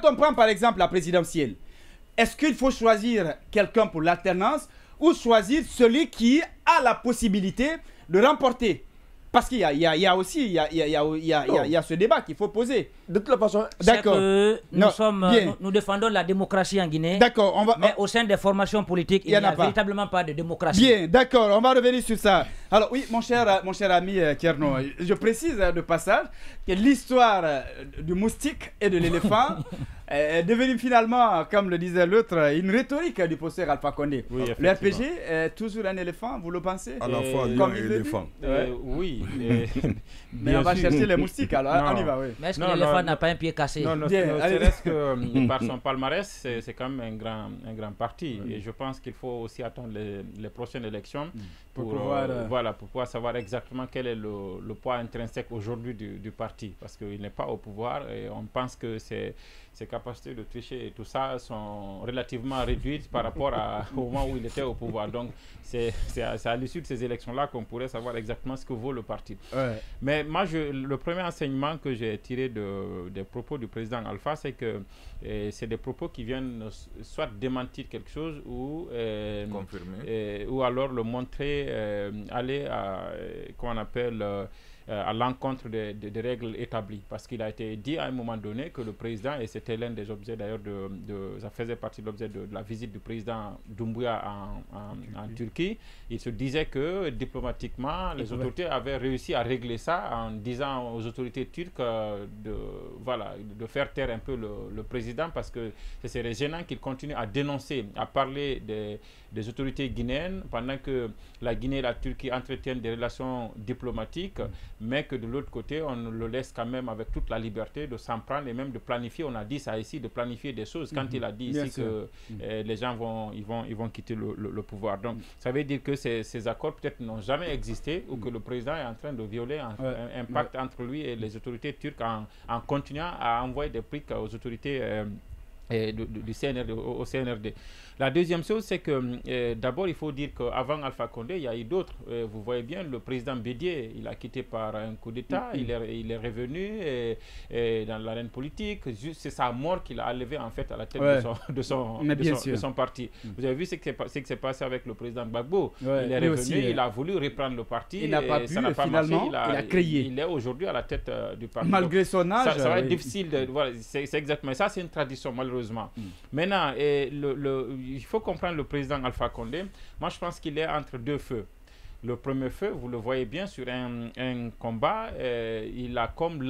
quand on prend par exemple la présidentielle, est-ce qu'il faut choisir quelqu'un pour l'alternance ou choisir celui qui a la possibilité de remporter parce qu'il y, y, a aussi il y a, y a, y a ce débat qu'il faut poser. De toute façon, d'accord. Nous, sommes, nous, défendons la démocratie en Guinée. D'accord. On va, mais au sein des formations politiques, il n'y a, véritablement pas de démocratie. Bien, d'accord. On va revenir sur ça. Alors oui, mon cher, mon cher ami euh, Kerno, je précise de passage que l'histoire euh, du moustique et de l'éléphant est devenue finalement, comme le disait l'autre, une rhétorique du poster Alpha Condé. le RPG est toujours un éléphant, vous le pensez? À la fois et éléphant. Euh, oui. mais on va chercher les moustiques alors, on y va, oui. Mais est-ce que l'éléphant n'a pas un pied cassé? Non, non, c'est que euh, par son palmarès, c'est quand même un grand, un grand parti. Et je pense qu'il faut aussi attendre les, prochaines élections mm. pour, pouvoir, voilà, pour pouvoir savoir exactement quel est le, le poids intrinsèque aujourd'hui du, du parti. Parce qu'il n'est pas au pouvoir et on pense que c'est capacités de tricher et tout ça sont relativement réduites par rapport à, au moment où il était au pouvoir. Donc, c'est à, l'issue de ces élections-là qu'on pourrait savoir exactement ce que vaut le parti. Mais moi, je, le premier enseignement que j'ai tiré de, des propos du président Alpha, c'est que eh, c'est des propos qui viennent soit démentir quelque chose ou, euh, Confirmer. Eh, ou alors le montrer, euh, aller à, comment on appelle, euh, à l'encontre des, règles établies. Parce qu'il a été dit à un moment donné que le président, et c'était l'un des objets d'ailleurs, de, ça faisait partie de l'objet de, la visite du président Doumbouya en, Turquie, il se disait que diplomatiquement, les autorités avaient réussi à régler ça en disant aux autorités turques euh, de, voilà, de faire taire un peu le, président parce que c'est gênant qu'il continue à dénoncer, à parler des, des autorités guinéennes pendant que la Guinée et la Turquie entretiennent des relations diplomatiques mais que de l'autre côté, on le laisse quand même avec toute la liberté de s'en prendre et même de planifier. On a dit ça ici, de planifier des choses. Quand mhm. il a dit ici que mhm. euh, les gens vont, ils vont, ils vont quitter le, pouvoir. Donc, ça veut dire que ces, ces accords peut-être n'ont jamais existé ou que le président est en train de violer un, pacte entre lui et les autorités turques en, en, continuant à envoyer des prix aux autorités euh, du, CNRD, au CNRD. La deuxième chose, c'est que euh, d'abord, il faut dire qu'avant Alpha Condé, il y a eu d'autres. Euh, vous voyez bien, le président Bédier, il a quitté par un coup d'État, il, est, il est revenu et, dans l'arène politique. C'est sa mort qu'il a enlevé en fait à la tête de, son, de, son, de, son, parti. Mm. Vous avez vu ce qui s'est passé avec le président Gbagbo? il est revenu, il a voulu reprendre le parti. Il n'a pas pu, ça n'a pas finalement, Il a, il a, créé. Il, est aujourd'hui à la tête euh, du parti. Malgré son âge. Ça, va être difficile. Voilà, c'est exactement ça, c'est une tradition malheureusement. Mm. Maintenant, et le, le il faut comprendre le président Alpha Condé. Moi, je pense qu'il est entre deux feux. Le premier feu, vous le voyez bien sur un, un combat, euh, il a comme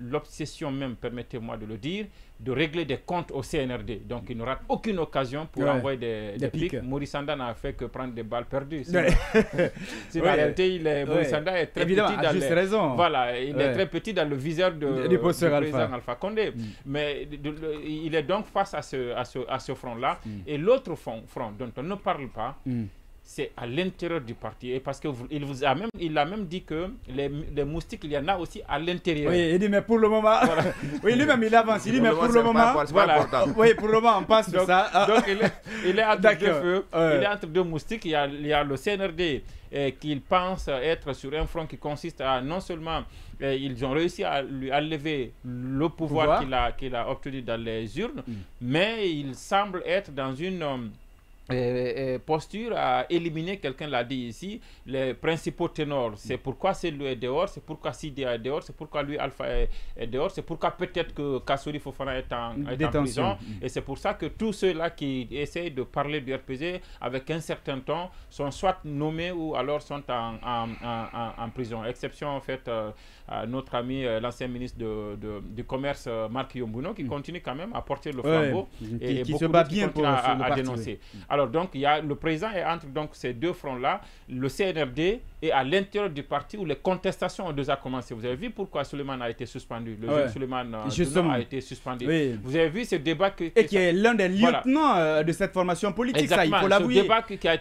l'obsession même, permettez-moi de le dire, de régler des comptes au CNRD. Donc il n'aura aucune occasion pour envoyer des, des, pics. Sanda n'a fait que prendre des balles perdues. C'est en réalité, il est, est très petit. dans raison. Voilà, il est très petit dans le viseur de, du président Alpha, Condé. Mm. Mais il est donc face à ce, à ce, à ce front-là. Mm. Et l'autre front, front, dont on ne parle pas, mm c'est à l'intérieur du parti. Et parce qu'il vous a même, il a même dit que les, les, moustiques, il y en a aussi à l'intérieur. Oui, il dit, mais pour le moment. oui, lui-même, il avance. Il dit, mais pour le moment. voilà. oui, pour le moment, on passe donc, ça. donc, il est, il est entre deux feux. Il est entre deux moustiques. Il y a, il y a le CNRD eh, qu'il pense être sur un front qui consiste à non seulement. Eh, ils ont réussi à lui enlever le pouvoir, qu'il a, qu'il a obtenu dans les urnes, mm. mais il semble être dans une posture à éliminer, quelqu'un l'a dit ici, les principaux ténors. C'est pourquoi c'est lui est dehors, c'est pourquoi Sidi est dehors, c'est pourquoi lui Alpha est, dehors, c'est pourquoi peut-être que Kassori Fofana est en, est en prison. Et c'est pour ça que tous ceux-là qui essayent de parler du RPG avec un certain ton sont soit nommés ou alors sont en, en, en, prison. Exception faite euh, à notre ami, euh, l'ancien ministre de, du Commerce, euh, Marc Yombuno, qui mm. continue quand même à porter le flambeau et, qui, se bat bien pour à, à, dénoncer. Alors donc, il y a, le président est entre donc, ces deux fronts-là, le CNRD et à l'intérieur du parti où les contestations ont déjà commencé. Vous avez vu pourquoi Suleiman a été suspendu? Le jeune Suleiman euh, a été suspendu. Vous avez vu ce débat que, et qui est l'un des lieutenants de cette formation politique, ça, il faut l'avouer.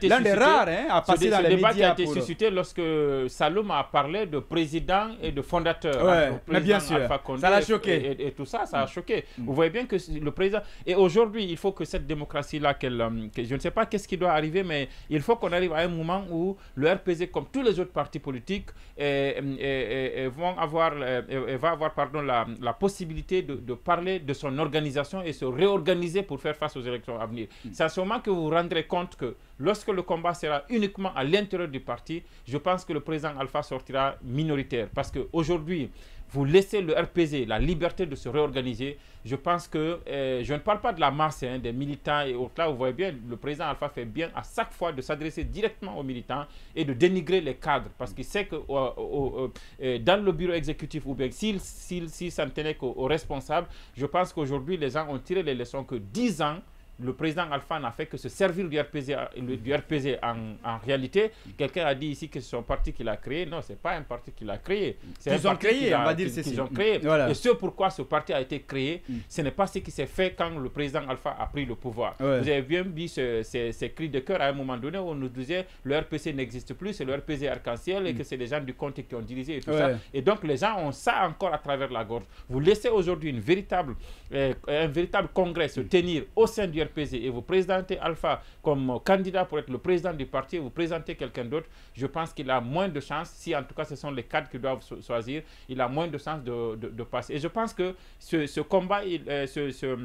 L'un des rares hein, à passer dans les débat qui a été suscité lorsque Saloum a parlé de président et de fondateur Ouais, mais bien sûr. ça l'a choqué. Et, tout ça, ça a choqué. Mm. Vous voyez bien que le président. Et aujourd'hui, il faut que cette démocratie-là, qu'elle, euh, je ne sais pas qu'est-ce qui doit arriver, mais il faut qu'on arrive à un moment où le RPZ, comme tous les les autres partis politiques vont avoir, va avoir pardon, la, la possibilité de, de, parler de son organisation et se réorganiser pour faire face aux élections à venir. Mm. C'est à ce moment que vous vous rendrez compte que lorsque le combat sera uniquement à l'intérieur du parti, je pense que le président Alpha sortira minoritaire. Parce qu'aujourd'hui, vous laissez le RPZ la liberté de se réorganiser. Je pense que, euh, je ne parle pas de la masse, hein, des militants et autres. Là, vous voyez bien, le président Alpha fait bien à chaque fois de s'adresser directement aux militants et de dénigrer les cadres. Parce qu'il sait que euh, dans le bureau exécutif, ou bien s'il s'en tenait aux responsables, je pense qu'aujourd'hui, les gens ont tiré les leçons que 10 ans, le président Alpha n'a fait que se servir du RPZ, du RPZ en, réalité. Quelqu'un a dit ici que c'est son parti qu'il a créé. Non, ce n'est pas un parti qu'il a créé. C'est ils ont créé, on va dire c'est Ils ont créé. Et ce pourquoi ce parti a été créé, mm. ce n'est pas ce qui s'est fait quand le président Alpha a pris le pouvoir. Vous avez bien vu ces, cris de cœur à un moment donné où on nous disait le RPC n'existe plus, c'est le RPZ arc-en-ciel et mm. que c'est les gens du comté qui ont dirigé et tout ça. Et donc les gens ont ça encore à travers la gorge. Vous laissez aujourd'hui une véritable, euh, un véritable congrès se tenir au sein du RPC et vous présentez Alpha comme candidat pour être le président du parti vous présentez quelqu'un d'autre, je pense qu'il a moins de chances, si en tout cas ce sont les cadres qui doivent choisir, il a moins de chances de, passer. Et je pense que ce, combat, il, euh, ce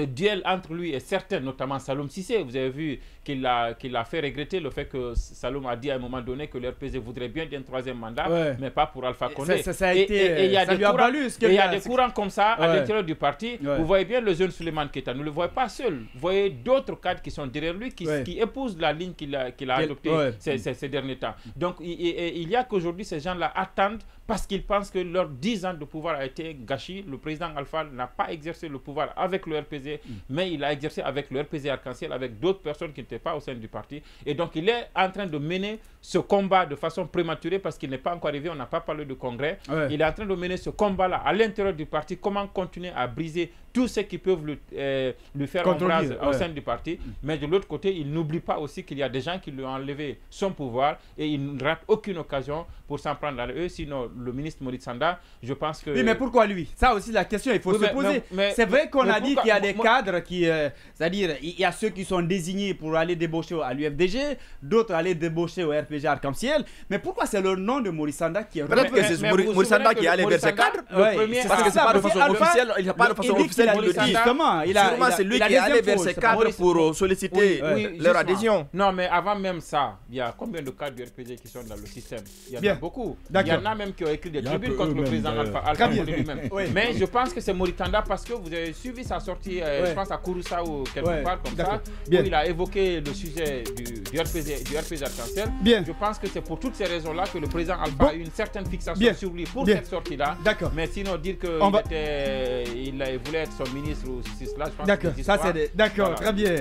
duel entre lui et certains, notamment Saloum Sissé, vous avez vu qu'il a, a fait regretter le fait que Saloum a dit à un moment donné que l'RPZ voudrait bien un troisième mandat, mais pas pour Alpha Condé. Ça, a été, et il y a des courants, il y a des courants comme ça à l'intérieur du parti. Vous voyez bien le jeune Suleiman Keta, ne le voyez pas seul. Vous voyez d'autres cadres qui sont derrière lui, qui, qui épousent la ligne qu'il a, qu'il a adoptée ces, ces, derniers temps. Donc il, il y a qu'aujourd'hui, ces gens-là attendent parce qu'ils pensent que leurs 10 ans de pouvoir a été gâchés. Le président Alpha n'a pas exercé le pouvoir avec le RPZ, mm. mais il a exercé avec le RPZ Arc-en-Ciel, avec d'autres personnes qui n'étaient pas au sein du parti. Et donc, il est en train de mener ce combat de façon prématurée parce qu'il n'est pas encore arrivé, on n'a pas parlé de congrès. Il est en train de mener ce combat-là à l'intérieur du parti. Comment continuer à briser tous ceux qui peuvent lui, euh, faire embrase au sein du parti? Mm. Mais de l'autre côté, il n'oublie pas aussi qu'il y a des gens qui lui ont enlevé son pouvoir et il ne rate aucune occasion pour s'en prendre à eux. Sinon, le ministre Maurice Sanda, je pense que... Oui, mais pourquoi lui? Ça aussi, la question, il faut se poser. C'est vrai qu'on a dit qu'il y a des cadres qui... Euh, c'est-à-dire, il y a ceux qui sont désignés pour aller débaucher à l'UFDG, d'autres aller débaucher au RPG Arc-en-Ciel. Mais pourquoi c'est le nom de Maurice Sanda qui est... Peut-être que c'est Maurice Sanda qui est allé vers ces cadres. Parce que c'est pas de façon officielle. Il n'y a pas de façon officielle de le dire. Justement, il a... c'est lui qui est allé vers ces cadres pour solliciter leur adhésion. Non, mais avant même ça, il y a combien de cadres du RPG qui sont dans le système? Il y en a beaucoup. Il y en a même qui ont écrit des tribunes contre le président Alpha lui-même. Mais je pense que c'est Mauritanda parce que vous avez suivi sa sortie, euh, je pense à Kouroussa ou quelque part comme ça, où il a évoqué le sujet du, du RPG, du RPG Je pense que c'est pour toutes ces raisons-là que le président Alpha a eu une certaine fixation sur lui pour cette sortie-là. D'accord. Mais sinon, dire qu'il il voulait être son ministre ou si cela, je pense D'accord, ça c'est... D'accord, très bien.